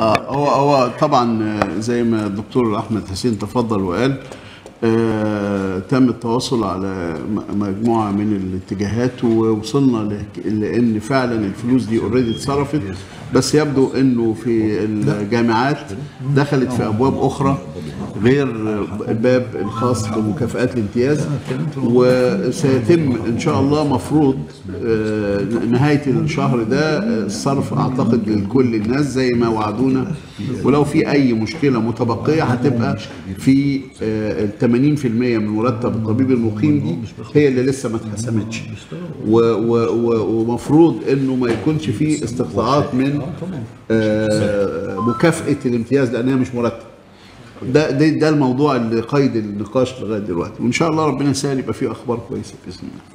آه هو هو طبعا آه، زي ما الدكتور أحمد حسين تفضل وقال آه تم التواصل على مجموعة من الاتجاهات ووصلنا لأن فعلا الفلوس دي اوريدي اتصرفت. بس يبدو إنه في الجامعات دخلت في أبواب أخرى غير الباب الخاص بمكافآت الامتياز وسيتم إن شاء الله مفروض آه، نهاية الشهر ده آه، الصرف أعتقد لكل الناس زي ما وعدونا. ولو في أي مشكلة متبقية هتبقى في آه، ال 80% من مرتب الطبيب المقيم دي هي اللي لسه ما اتحسمتش. ومفروض إنه ما يكونش في استقطاعات من آه، مكافأة الامتياز لأنها مش مرتب. ده ده, ده الموضوع اللي قيد النقاش لغاية دلوقتي. وإن شاء الله ربنا يسهل يبقى فيه أخبار كويسة بإذن الله.